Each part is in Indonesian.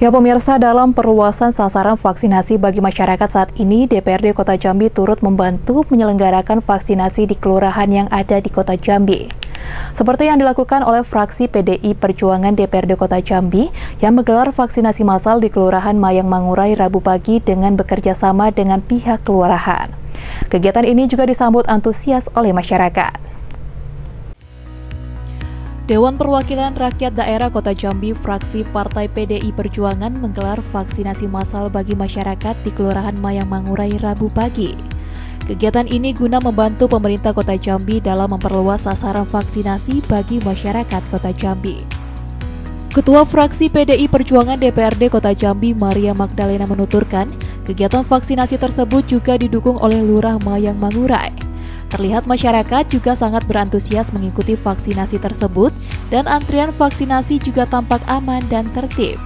Ya pemirsa, dalam perluasan sasaran vaksinasi bagi masyarakat saat ini, DPRD Kota Jambi turut membantu menyelenggarakan vaksinasi di kelurahan yang ada di Kota Jambi. Seperti yang dilakukan oleh fraksi PDI Perjuangan DPRD Kota Jambi yang menggelar vaksinasi massal di Kelurahan Mayang Mangurai Rabu pagi dengan bekerja sama dengan pihak kelurahan. Kegiatan ini juga disambut antusias oleh masyarakat. Dewan Perwakilan Rakyat Daerah Kota Jambi fraksi Partai PDI Perjuangan menggelar vaksinasi massal bagi masyarakat di Kelurahan Mayang Mangurai Rabu pagi. Kegiatan ini guna membantu pemerintah Kota Jambi dalam memperluas sasaran vaksinasi bagi masyarakat Kota Jambi. Ketua fraksi PDI Perjuangan DPRD Kota Jambi Maria Magdalena menuturkan, kegiatan vaksinasi tersebut juga didukung oleh Lurah Mayang Mangurai. Terlihat masyarakat juga sangat berantusias mengikuti vaksinasi tersebut dan antrian vaksinasi juga tampak aman dan tertib.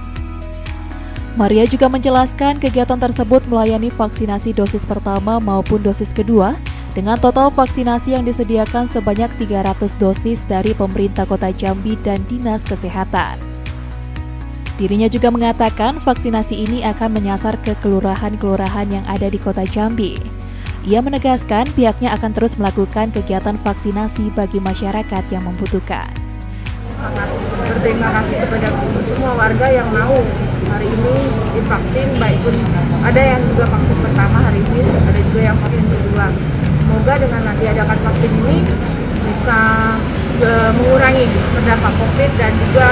Maria juga menjelaskan kegiatan tersebut melayani vaksinasi dosis pertama maupun dosis kedua dengan total vaksinasi yang disediakan sebanyak 300 dosis dari pemerintah kota Jambi dan Dinas Kesehatan. Dirinya juga mengatakan vaksinasi ini akan menyasar ke kelurahan-kelurahan yang ada di kota Jambi. Ia menegaskan pihaknya akan terus melakukan kegiatan vaksinasi bagi masyarakat yang membutuhkan. Sangat berterima kasih kepada semua warga yang mau hari ini divaksin, baik pun ada yang juga vaksin pertama hari ini, ada juga yang vaksin kedua. Semoga dengan diadakan vaksin ini bisa e, mengurangi terdampak COVID dan juga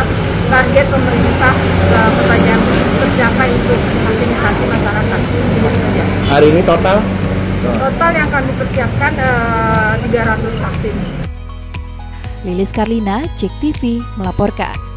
target pemerintah e, pertanyaan tercapai untuk vaksinasi masyarakat. Hari ini total Total yang kami persiapkan uh, eh, 300 vaksin. Lilis Karlina, Cek TV melaporkan.